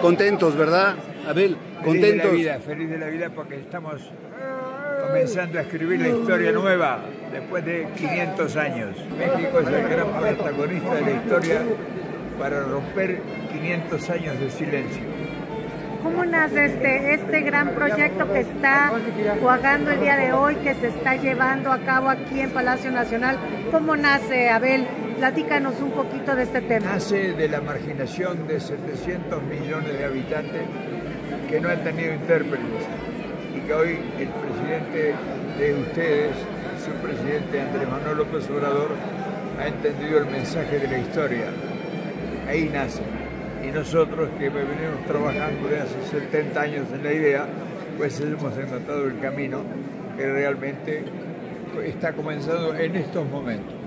contentos, ¿verdad? Abel, contentos. Feliz de la vida, feliz de la vida porque estamos comenzando a escribir la historia nueva después de 500 años. México es el gran protagonista de la historia para romper 500 años de silencio. ¿Cómo nace este, este gran proyecto que está jugando el día de hoy, que se está llevando a cabo aquí en Palacio Nacional? ¿Cómo nace, Abel? Platícanos un poquito de este tema. Nace de la marginación de 700 millones de habitantes que no han tenido intérpretes y que hoy el presidente de ustedes, su presidente Andrés Manuel López Obrador, ha entendido el mensaje de la historia. Ahí nace. Y nosotros que venimos trabajando de hace 70 años en la idea, pues hemos encontrado el camino que realmente está comenzando en estos momentos.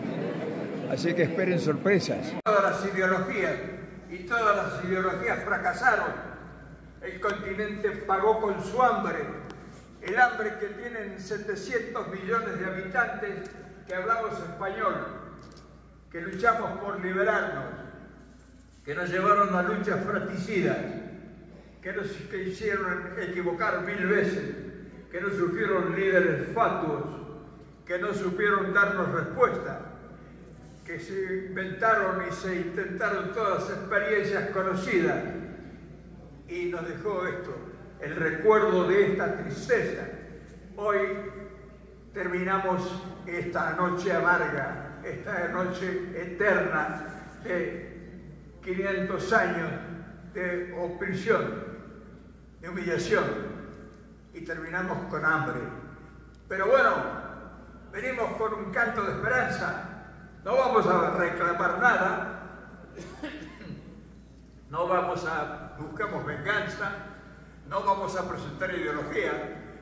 Así que esperen sorpresas. Todas las ideologías y todas las ideologías fracasaron. El continente pagó con su hambre, el hambre que tienen 700 millones de habitantes que hablamos español, que luchamos por liberarnos, que nos llevaron a luchas fratricidas, que nos hicieron equivocar mil veces, que nos surgieron líderes fatuos, que no supieron darnos respuesta que se inventaron y se intentaron todas experiencias conocidas y nos dejó esto, el recuerdo de esta tristeza. Hoy terminamos esta noche amarga, esta noche eterna de 500 años de opresión, de humillación y terminamos con hambre. Pero bueno, venimos con un canto de esperanza no vamos a reclamar nada, no vamos a, buscamos venganza, no vamos a presentar ideología,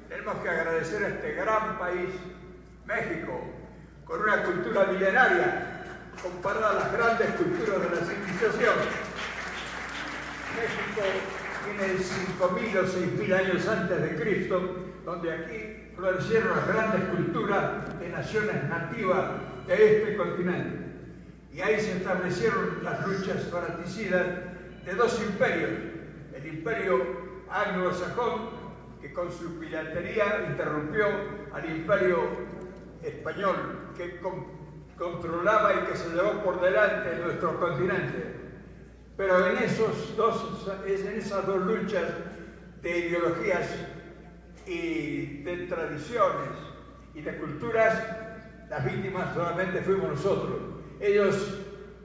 tenemos que agradecer a este gran país, México, con una cultura milenaria comparada a las grandes culturas de la civilización. México tiene 5.000 o 6.000 años antes de Cristo, donde aquí florecieron las grandes culturas de naciones nativas de este continente. Y ahí se establecieron las luchas fratricidas de dos imperios, el imperio anglosajón, que con su piratería interrumpió al imperio español, que controlaba y que se llevó por delante nuestro continente. Pero en, esos dos, en esas dos luchas de ideologías y de tradiciones y de culturas, las víctimas solamente fuimos nosotros. Ellos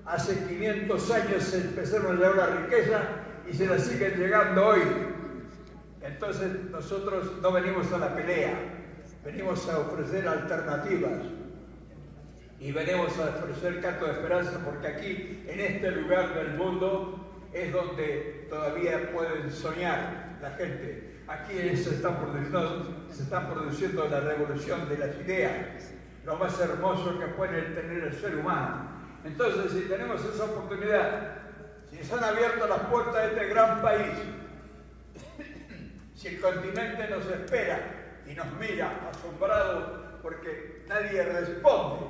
hace 500 años empezaron a llevar la riqueza y se la siguen llegando hoy. Entonces nosotros no venimos a la pelea, venimos a ofrecer alternativas y venimos a ofrecer canto de esperanza porque aquí, en este lugar del mundo, es donde todavía pueden soñar la gente. Aquí se está produciendo, se está produciendo la revolución de las ideas lo más hermoso que puede tener el ser humano. Entonces, si tenemos esa oportunidad, si se han abierto las puertas de este gran país, si el continente nos espera y nos mira asombrado porque nadie responde,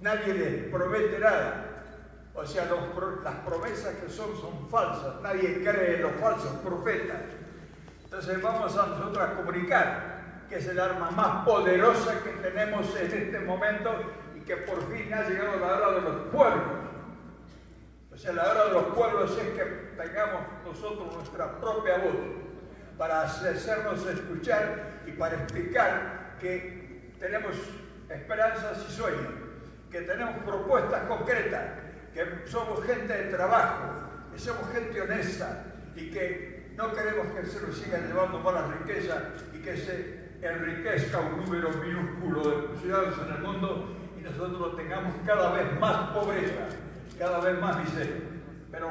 nadie les promete nada, o sea, las promesas que son son falsas, nadie cree en los falsos profetas. Entonces vamos a nosotros a comunicar que es el arma más poderosa que tenemos en este momento y que por fin ha llegado la hora de los pueblos. O la hora de los pueblos es que tengamos nosotros nuestra propia voz para hacernos escuchar y para explicar que tenemos esperanzas y sueños, que tenemos propuestas concretas, que somos gente de trabajo, que somos gente honesta y que no queremos que se nos sigan llevando malas riquezas y que se enriquezca un número minúsculo de ciudadanos en el mundo y nosotros tengamos cada vez más pobreza, cada vez más miseria. Pero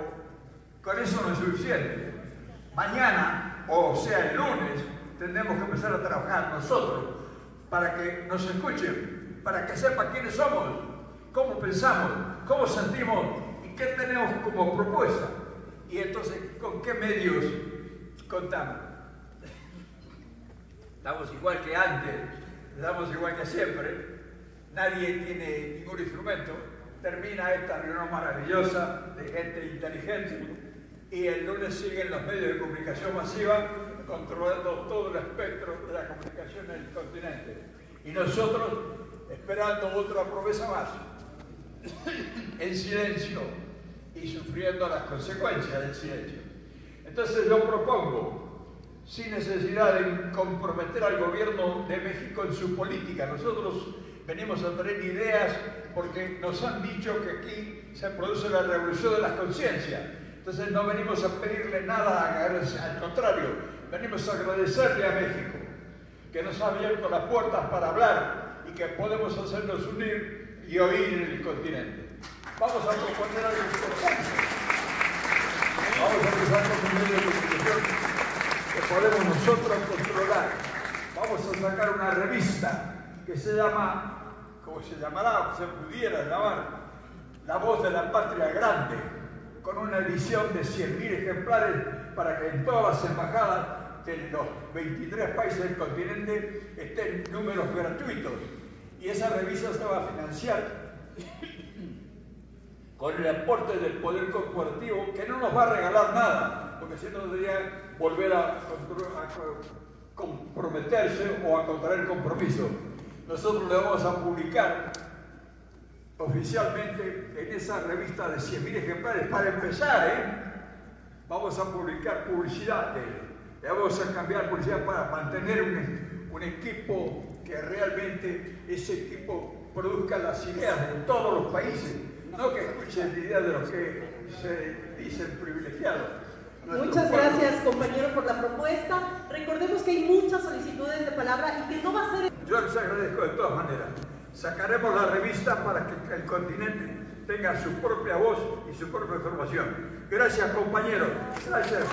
con eso no es suficiente. Mañana, o sea el lunes, tendremos que empezar a trabajar nosotros para que nos escuchen, para que sepan quiénes somos, cómo pensamos, cómo sentimos y qué tenemos como propuesta. Y entonces, ¿con qué medios contamos? Estamos igual que antes, estamos igual que siempre. Nadie tiene ningún instrumento. Termina esta reunión maravillosa de gente inteligente, y el lunes siguen los medios de comunicación masiva controlando todo el espectro de la comunicación en el continente. Y nosotros esperando otra promesa más, en silencio y sufriendo las consecuencias del silencio. Entonces yo propongo, sin necesidad de comprometer al gobierno de México en su política, nosotros venimos a traer ideas porque nos han dicho que aquí se produce la revolución de las conciencias. Entonces no venimos a pedirle nada, al contrario, venimos a agradecerle a México que nos ha abierto las puertas para hablar y que podemos hacernos unir y oír en el continente. Vamos a proponer algo importante. Vamos a empezar con un medio de comunicación podemos nosotros controlar. Vamos a sacar una revista que se llama, como se llamará, se pudiera llamar, La Voz de la Patria Grande, con una edición de 100.000 ejemplares para que en todas las embajadas de los 23 países del continente estén números gratuitos. Y esa revista se va a financiar con el aporte del poder corporativo, que no nos va a regalar nada, porque si no debería volver a, comprometerse o a contraer compromiso. Nosotros le vamos a publicar oficialmente en esa revista de 100.000 ejemplares. Para empezar, ¿eh? vamos a publicar publicidad Le vamos a cambiar publicidad para mantener un, un equipo que realmente ese equipo produzca las ideas de todos los países, no que escuchen ideas de los que se dicen privilegiados. Muchas gracias, compañero, por la propuesta. Recordemos que hay muchas solicitudes de palabra y que no va a ser... Yo les agradezco de todas maneras. Sacaremos la revista para que el continente tenga su propia voz y su propia información. Gracias, compañeros. Gracias.